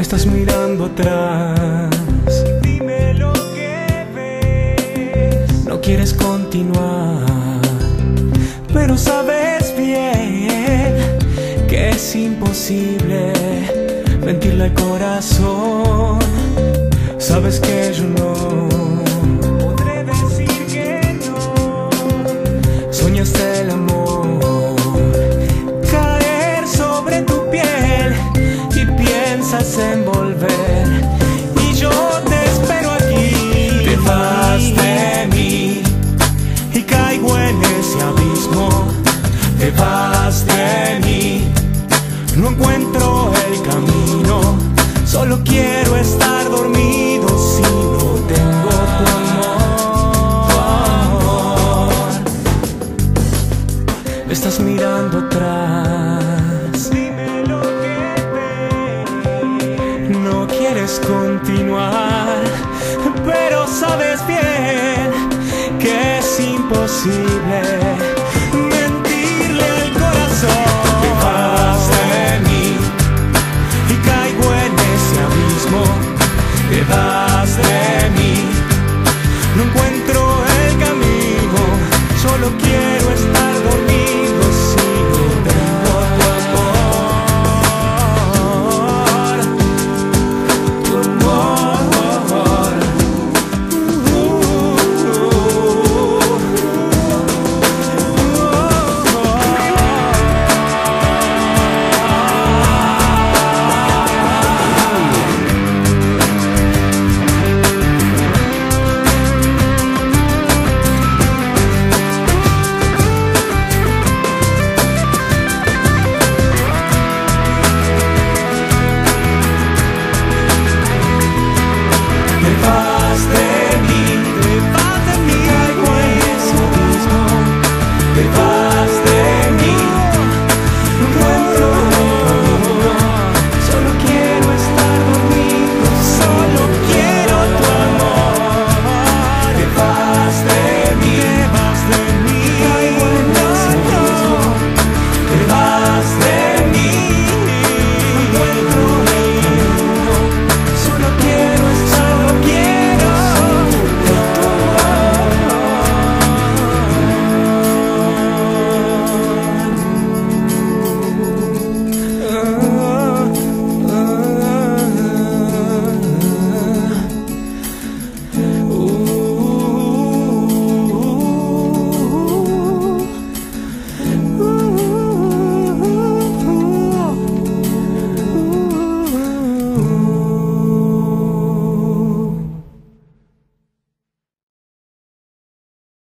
Estás mirando atrás. Dime lo que ves. No quieres continuar, pero sabes bien que es imposible mentirle al corazón. Sabes que yo no no encuentro el camino, solo quiero estar dormido si no tengo tu amor. Estás mirando atrás, Dime lo que ves. no quieres continuar, pero sabes bien que es imposible te